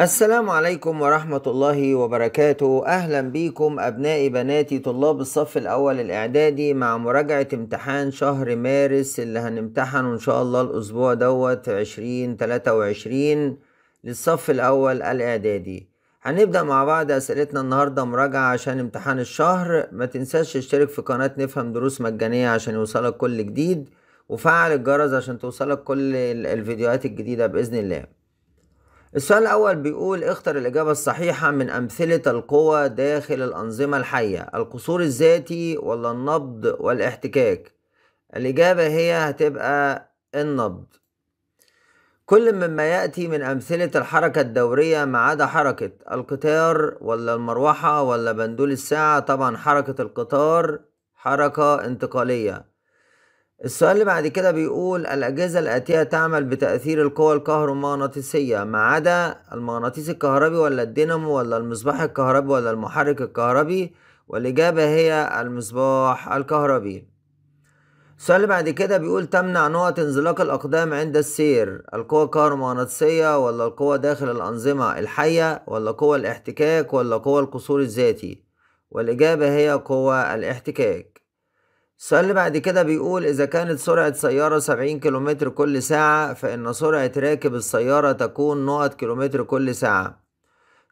السلام عليكم ورحمة الله وبركاته. أهلا بيكم أبنائي بناتي طلاب الصف الأول الإعدادي مع مراجعة امتحان شهر مارس اللي هنمتحنه إن شاء الله الأسبوع دوت عشرين تلاتة وعشرين للصف الأول الإعدادي. هنبدأ مع بعض أسئلتنا النهاردة مراجعة عشان امتحان الشهر. ما تنساش تشترك في قناة نفهم دروس مجانية عشان يوصلك كل جديد وفعل الجرس عشان توصلك كل ال- الفيديوهات الجديدة بإذن الله. السؤال الأول بيقول اختر الإجابة الصحيحة من أمثلة القوى داخل الأنظمة الحية القصور الذاتي ولا النبض والاحتكاك؟ الإجابة هي هتبقى النبض. كل مما يأتي من أمثلة الحركة الدورية ما عدا حركة القطار ولا المروحة ولا بندول الساعة طبعا حركة القطار حركة انتقالية. السؤال اللي بعد كده بيقول الأجهزة الآتية تعمل بتأثير القوى الكهرومغناطيسية ما عدا المغناطيس الكهربي ولا الدينامو ولا المصباح الكهربي ولا المحرك الكهربي؟ والإجابة هي المصباح الكهربي. السؤال اللي بعد كده بيقول تمنع نقط انزلاق الأقدام عند السير القوة الكهرومغناطيسية ولا القوة داخل الأنظمة الحية ولا قوة الاحتكاك ولا قوة القصور الذاتي؟ والإجابة هي قوة الاحتكاك. السؤال اللي بعد كده بيقول إذا كانت سرعة سيارة سبعين كيلومتر كل ساعة فإن سرعة راكب السيارة تكون نقط كيلومتر كل ساعة.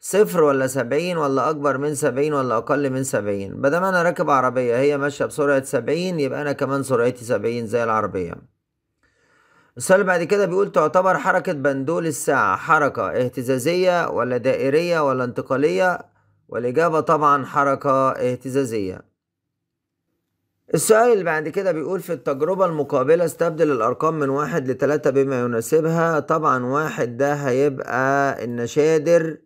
صفر ولا سبعين ولا أكبر من سبعين ولا أقل من سبعين؟ مادام أنا راكب عربية هي ماشية بسرعة سبعين يبقى أنا كمان سرعتي سبعين زي العربية. السؤال اللي بعد كده بيقول تعتبر حركة بندول الساعة حركة اهتزازية ولا دائرية ولا انتقالية؟ والإجابة طبعا حركة اهتزازية. السؤال اللي بعد كده بيقول في التجربة المقابلة استبدل الأرقام من واحد لتلاتة بما يناسبها. طبعا واحد ده هيبقى النشادر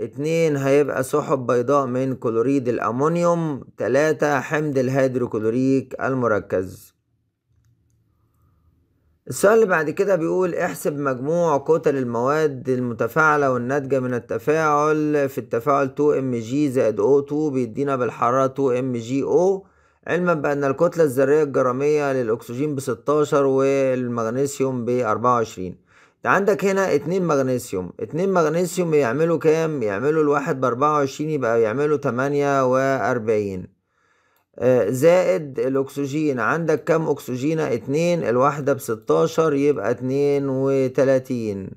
اتنين هيبقى سحب بيضاء من كلوريد الأمونيوم تلاتة حمض الهيدروكلوريك المركز. السؤال اللي بعد كده بيقول احسب مجموع كتل المواد المتفاعلة والناتجة من التفاعل في التفاعل 2mg زائد O2 بيدينا بالحرارة 2mgO علما بأن الكتلة الذرية الجرامية للأكسجين بستاشر والمغنيسيوم بأربعة وعشرين. عندك هنا اتنين مغنيسيوم. اتنين مغنيسيوم يعملوا كام؟ يعملوا الواحد بأربعة وعشرين يبقى يعملوا تمانية وأربعين. آه، زائد الأكسجين. عندك كام أكسجينة اتنين. الواحدة بستاشر يبقى اتنين وتلاتين.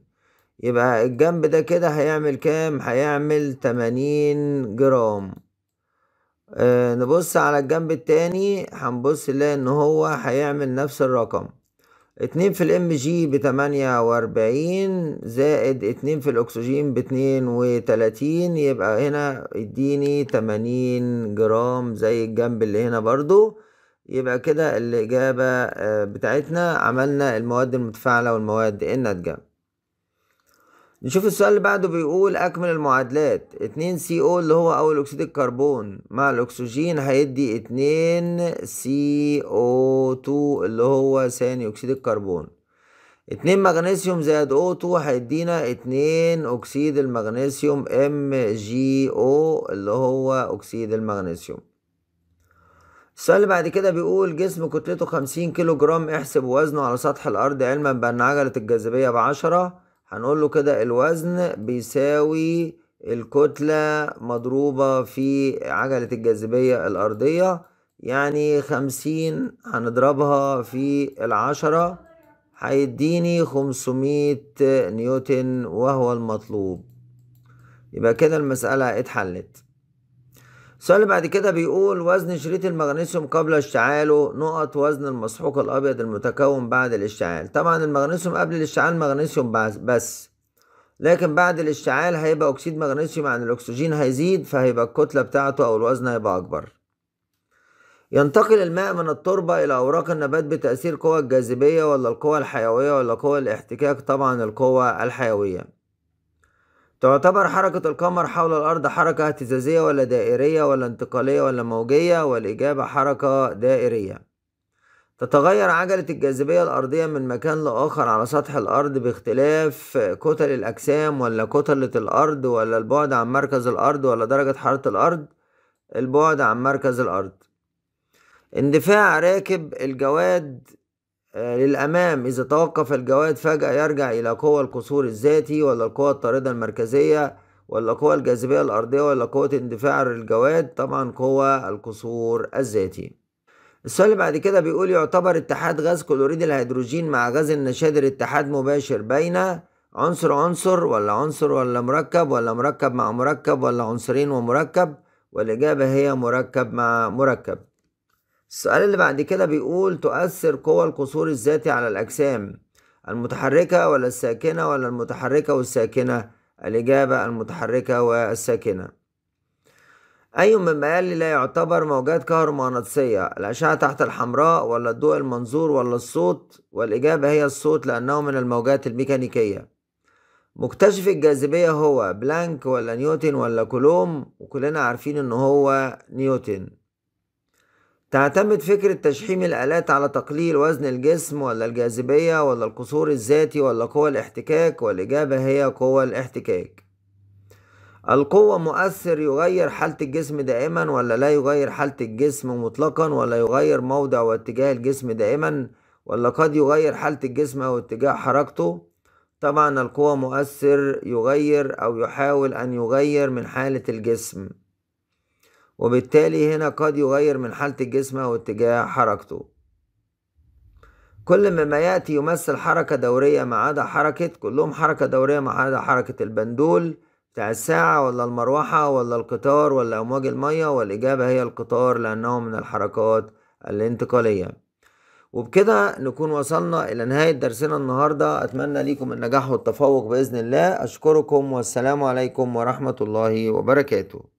يبقى الجنب ده كده هيعمل كام؟ هيعمل تمانين جرام. آه نبص على الجنب التاني هنبص نلاقي إن هو هيعمل نفس الرقم. اتنين في ال Mg بتمانية واربعين زائد اتنين في الاكسجين باتنين وتلاتين يبقى هنا اديني تمانين جرام زي الجنب اللي هنا برضو. يبقى كده الإجابة آه، بتاعتنا عملنا المواد المتفاعلة والمواد الناتجة. نشوف السؤال اللي بعده بيقول أكمل المعادلات. اتنين CO اللي هو أول أكسيد الكربون. مع الأكسجين هيدي اتنين CO2 اللي هو ثاني أكسيد الكربون. اتنين مغنيسيوم زائد O2 هيدينا اتنين أكسيد المغنيسيوم MgO اللي هو أكسيد المغنيسيوم. السؤال اللي بعد كده بيقول جسم كتلته خمسين كيلو جرام احسب وزنه على سطح الأرض علما بأن عجلة الجاذبية بعشرة. هنقول له كده الوزن بيساوي الكتلة مضروبة في عجلة الجاذبية الأرضية. يعني خمسين هنضربها في العشرة هيديني خمسمية نيوتن وهو المطلوب. يبقى كده المسألة اتحلت. السؤال اللي بعد كده بيقول وزن شريط المغنيسيوم قبل اشتعاله نقط وزن المسحوق الأبيض المتكون بعد الاشتعال. طبعا المغنيسيوم قبل الاشتعال مغنيسيوم بس- لكن بعد الاشتعال هيبقى أكسيد مغنيسيوم عن الأكسجين هيزيد فهيبقى الكتلة بتاعته أو الوزن هيبقى أكبر. ينتقل الماء من التربة إلى أوراق النبات بتأثير قوى الجاذبية ولا القوى الحيوية ولا قوى الاحتكاك؟ طبعا القوى الحيوية. تعتبر حركة القمر حول الأرض حركة اهتزازية ولا دائرية ولا انتقالية ولا موجية والإجابة حركة دائرية. تتغير عجلة الجاذبية الأرضية من مكان لآخر على سطح الأرض باختلاف كتل الأجسام ولا كتلة الأرض ولا البعد عن مركز الأرض ولا درجة حرارة الأرض البعد عن مركز الأرض. اندفاع راكب الجواد للأمام إذا توقف الجواد فجأة يرجع إلى قوة القصور الذاتي ولا القوة الطاردة المركزية ولا قوة الجاذبية الأرضية ولا قوة اندفاع الجواد طبعا قوة القصور الذاتي. السؤال اللي بعد كده بيقول يعتبر اتحاد غاز كلوريد الهيدروجين مع غاز النشادر اتحاد مباشر بين عنصر عنصر ولا عنصر ولا مركب ولا مركب مع مركب ولا عنصرين ومركب؟ والإجابة هي مركب مع مركب. السؤال اللي بعد كده بيقول تؤثر قوى القصور الذاتي على الأجسام المتحركة ولا الساكنة ولا المتحركة والساكنة؟ الإجابة المتحركة والساكنة. أي مما يلي لا يعتبر موجات كهرومغناطيسية الأشعة تحت الحمراء ولا الضوء المنظور ولا الصوت؟ والإجابة هي الصوت لأنه من الموجات الميكانيكية. مكتشف الجاذبية هو بلانك ولا نيوتن ولا كولوم؟ وكلنا عارفين إن هو نيوتن. تعتمد فكرة تشحيم الآلات على تقليل وزن الجسم ولا الجاذبية ولا القصور الذاتي ولا قوى الاحتكاك والإجابة هي قوى الاحتكاك. القوة مؤثر يغير حالة الجسم دائما ولا لا يغير حالة الجسم مطلقا ولا يغير موضع واتجاه الجسم دائما ولا قد يغير حالة الجسم أو اتجاه حركته. طبعا القوة مؤثر يغير أو يحاول أن يغير من حالة الجسم. وبالتالي هنا قد يغير من حالة الجسم أو اتجاه حركته. كل مما يأتي يمثل حركة دورية ما عدا حركة كلهم حركة دورية ما عدا حركة البندول بتاع الساعة ولا المروحة ولا القطار ولا أمواج المية والإجابة هي القطار لأنه من الحركات الانتقالية. وبكده نكون وصلنا إلى نهاية درسنا النهاردة. أتمنى لكم النجاح والتفوق بإذن الله. أشكركم والسلام عليكم ورحمة الله وبركاته.